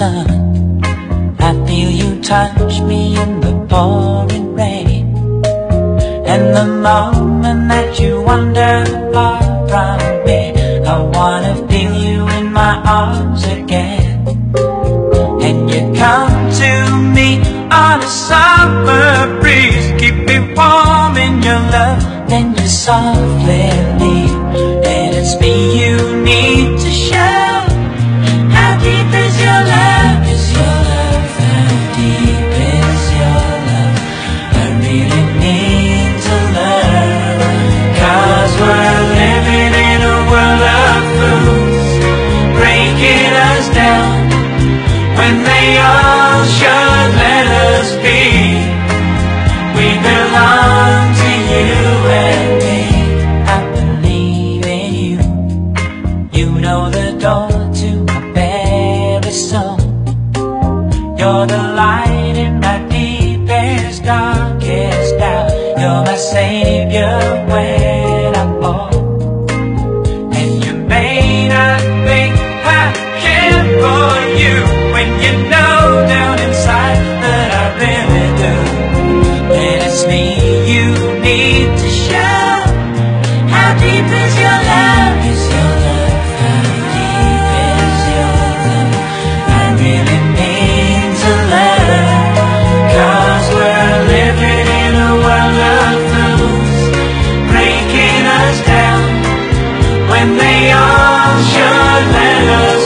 sun. I feel you touch me in the pouring rain. And the moment that you wander far from me I wanna feel you in my arms again. And you come to me on a summer breeze Keep me warm in your love Then you softly leave light in my deepest, darkest doubt. You're my savior when And they all should let us